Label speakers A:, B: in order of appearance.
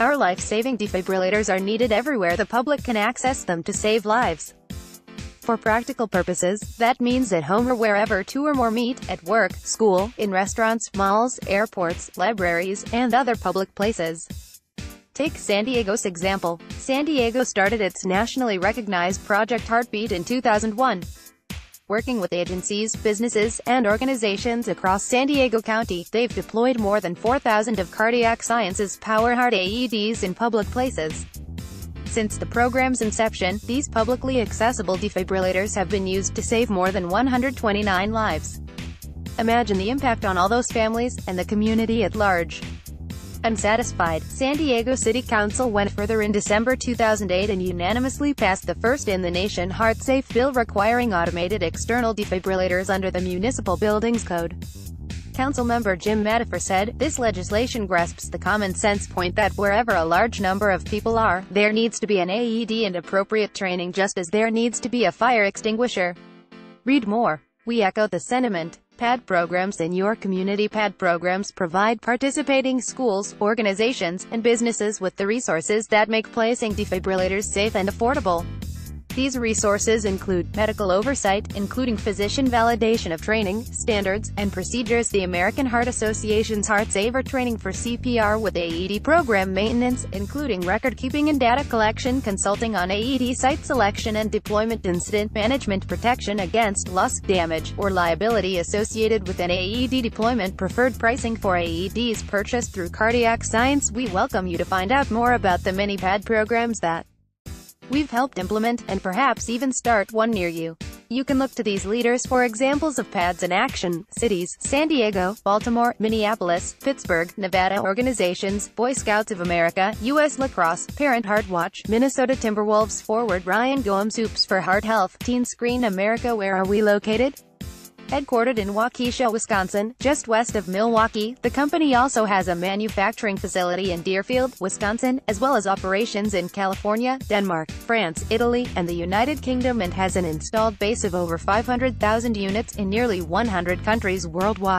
A: Our life-saving defibrillators are needed everywhere the public can access them to save lives. For practical purposes, that means at home or wherever two or more meet, at work, school, in restaurants, malls, airports, libraries, and other public places. Take San Diego's example. San Diego started its nationally recognized Project Heartbeat in 2001. Working with agencies, businesses, and organizations across San Diego County, they've deployed more than 4,000 of Cardiac Science's Powerheart AEDs in public places. Since the program's inception, these publicly accessible defibrillators have been used to save more than 129 lives. Imagine the impact on all those families, and the community at large. Unsatisfied, San Diego City Council went further in December 2008 and unanimously passed the first-in-the-nation heart-safe bill requiring automated external defibrillators under the Municipal Buildings Code. Councilmember Jim Madaffer said, this legislation grasps the common-sense point that wherever a large number of people are, there needs to be an AED and appropriate training just as there needs to be a fire extinguisher. Read more. We echo the sentiment. PAD programs in your community PAD programs provide participating schools, organizations, and businesses with the resources that make placing defibrillators safe and affordable. These resources include medical oversight, including physician validation of training, standards, and procedures. The American Heart Association's Heartsaver training for CPR with AED program maintenance, including record-keeping and data collection consulting on AED site selection and deployment incident management protection against loss, damage, or liability associated with an AED deployment. Preferred pricing for AEDs purchased through Cardiac Science. We welcome you to find out more about the many PAD programs that We've helped implement, and perhaps even start, one near you. You can look to these leaders for examples of PADs in action. Cities, San Diego, Baltimore, Minneapolis, Pittsburgh, Nevada organizations, Boy Scouts of America, U.S. Lacrosse, Parent Heart Watch, Minnesota Timberwolves forward Ryan Gomes Soups for Heart Health, Teen Screen America Where are we located? Headquartered in Waukesha, Wisconsin, just west of Milwaukee, the company also has a manufacturing facility in Deerfield, Wisconsin, as well as operations in California, Denmark, France, Italy, and the United Kingdom and has an installed base of over 500,000 units in nearly 100 countries worldwide.